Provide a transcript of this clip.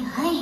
はい